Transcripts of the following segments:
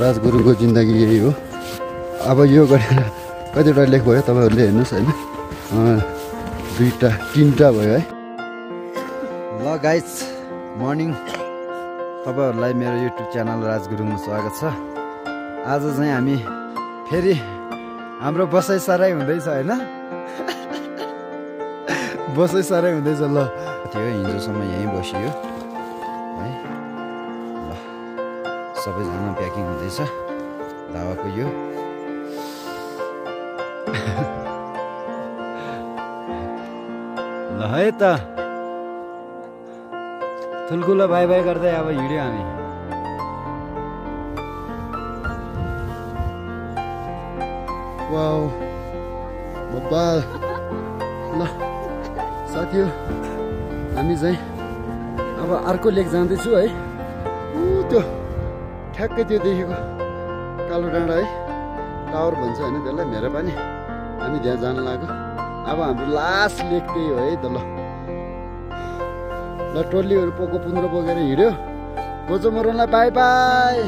राजगुरुको जिन्दगी यही हो। अब यो गरेर कतिवटा लेख भयो तपाईँहरूले हेर्नुहोस् होइन। दुईवटा तिनवटा भयो है। ल गाइज मर्निङ तपाईँहरूलाई मेरो युट्युब च्यानल राजगुरुङमा स्वागत छ। आज चाहिँ हामी फेरि हाम्रो बसाइ सराई हुँदैछ होइन। बसाइ सराई हुँदैछ ल। थियो हिजोसम्म यहीँ बसियो। है। सबैजना प्याकिङ हुँदैछ। दावाको यो। ल है त। ठुल्कुलो बाई बाई गर्दै अब हिँड्यो हामी। ल साथी हो हामी चाहिँ अब अर्को लेक जाँदैछु है। ऊ त्यो ठ्याक्कै त्यो देखेको कालो डाँडा है। टावर भन्छ होइन त्यसलाई मेरो पनि हामी त्यहाँ जान लाग्यो अब हाम्रो लास्ट लेक त्यही हो है त ल। ल टोलीहरू पोको पुन्द्रो बोकेर हिँड्यो। गोचो मरुनलाई बाई बाई।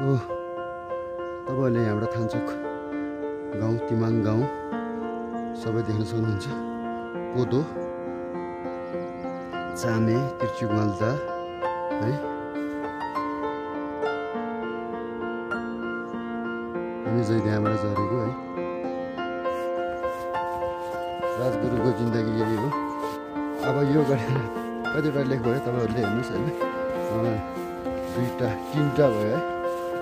ओ तपाईँहरूले यहाँबाट थानचोक गाउँ तिमाङ गाउँ सबै देख्न सक्नुहुन्छ। कोदो चामे तिर्चुक माल्दा है हामी चाहिँ त्यहाँबाट झरेको है राजगुरुको जिन्दगी यही हो अब यो गरेर कतिवटा लेख भयो तपाईँहरूले हेर्नुहोस् होइन दुईवटा तिनवटा भयो है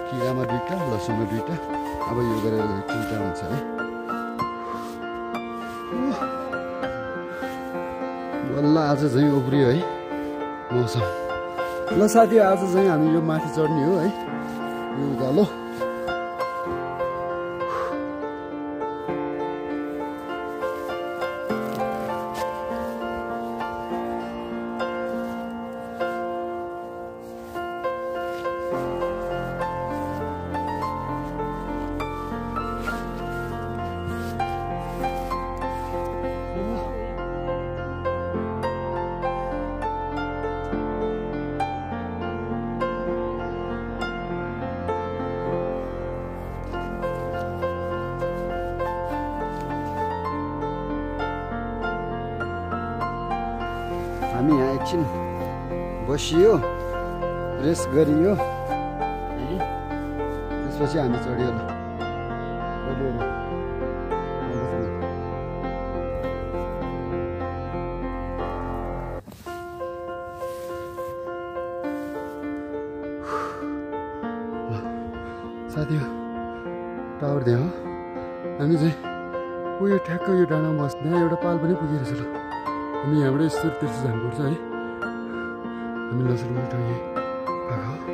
किरामा दुईवटा लसुनमा दुईवटा अब यो गरेर तिनवटा हुन्छ है बल्ल आज चाहिँ उब्रियो है। मौसम। ल साथी आज चाहिँ हामी यो माथि चढ्ने हो है। यो उकालो हामी यहाँ एकछिन बसियो रेस्ट गरियो है। त्यसपछि हामी चढ्यो। साथी टावर त्यहाँ हो हामी चाहिँ उयो ठ्याक्क यो डाँडामा त्यहाँ एउटा पाल पनि पुगेको रहेछ ल हामी यहाँबाट यस्तो तिर्छ जानुपर्छ है हामी लसुरमा ठाउँ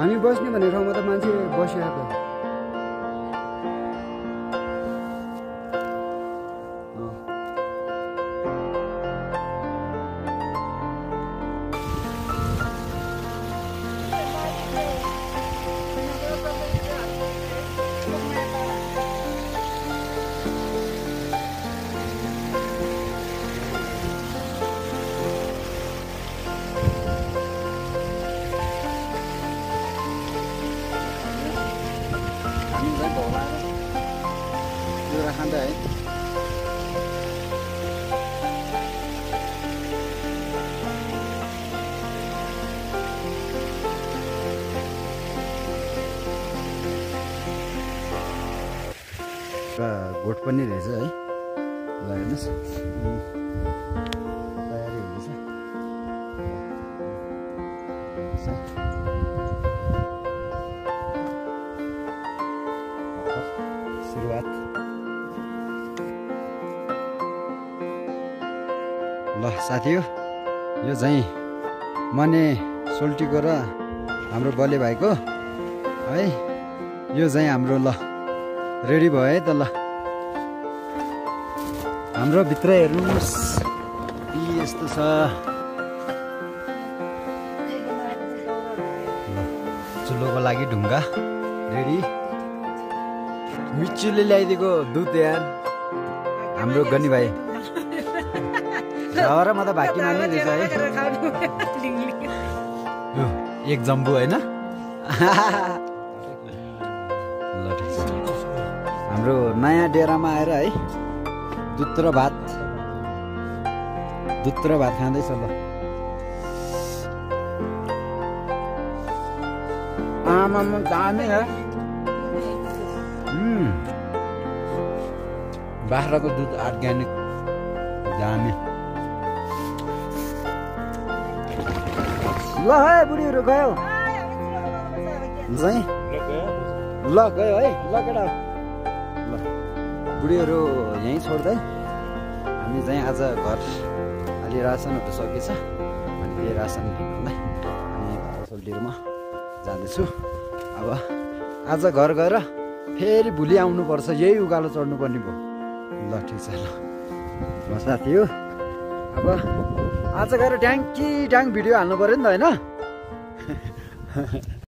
हामी बस्ने भन्ने ठाउँमा त मान्छे बसिरहेको खाँदा है। गोठ पनि रहेछ है। ल हेर्नुहोस्। साथी यो चाहिँ मने सोल्टीको र हाम्रो बले भाइको है यो चाहिँ हाम्रो ल रेडी भयो है त ल। हाम्रो भित्र हेर्नुहोस् यस्तो छ। चुल्लोको लागि ढुङ्गा रेडी। मिचुले ल्याइदिएको दुध यार हाम्रो गनी भाइ। र म त भाकी मान्ने रहेछ है एक जम्बु होइन? हाम्रो नयाँ डेरामा आएर है दुध र भात दुध र भात खाँदैछ ल। आमामा दामी है। बाख्राको दुध अर्ग्यानिक दामी। ल है बुढीहरू गयो। ल गयो है ल केटा। ल बुढीहरू यहीँ छोड्दै हामी चाहिँ आज घर अलि रासनहरू सकेछ। अनि त्यही रासन लिनुलाई अनि सोल्टीहरूमा जाँदैछु। अब आज घर गएर फेरि भोलि आउनुपर्छ यही उकालो चढ्नुपर्ने भयो। ल ठिक छ ल। ल साथी हो। अब आज गएर ड्याङ्की ड्याङ भिडियो हाल्नु पऱ्यो नि त होइन?